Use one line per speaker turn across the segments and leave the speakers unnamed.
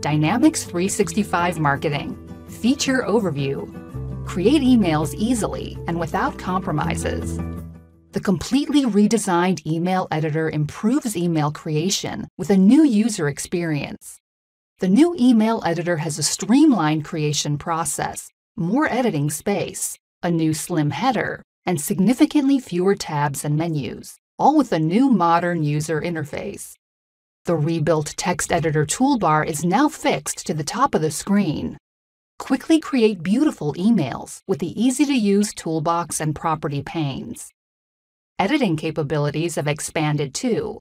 Dynamics 365 Marketing, Feature Overview. Create emails easily and without compromises. The completely redesigned email editor improves email creation with a new user experience. The new email editor has a streamlined creation process, more editing space, a new slim header, and significantly fewer tabs and menus, all with a new modern user interface. The rebuilt text editor toolbar is now fixed to the top of the screen. Quickly create beautiful emails with the easy-to-use toolbox and property panes. Editing capabilities have expanded too.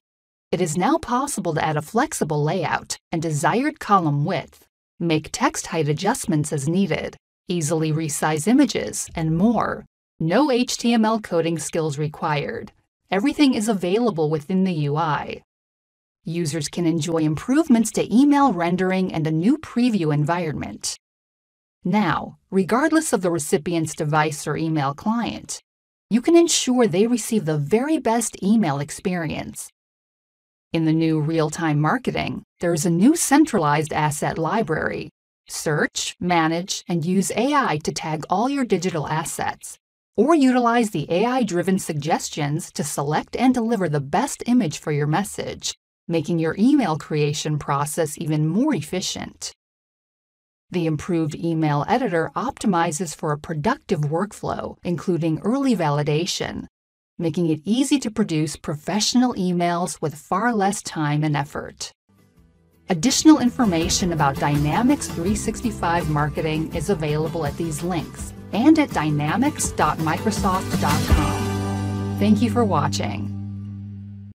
It is now possible to add a flexible layout and desired column width, make text height adjustments as needed, easily resize images, and more. No HTML coding skills required. Everything is available within the UI. Users can enjoy improvements to email rendering and a new preview environment. Now, regardless of the recipient's device or email client, you can ensure they receive the very best email experience. In the new real-time marketing, there is a new centralized asset library. Search, manage, and use AI to tag all your digital assets, or utilize the AI-driven suggestions to select and deliver the best image for your message making your email creation process even more efficient. The improved email editor optimizes for a productive workflow, including early validation, making it easy to produce professional emails with far less time and effort. Additional information about Dynamics 365 marketing is available at these links and at dynamics.microsoft.com. Thank you for watching.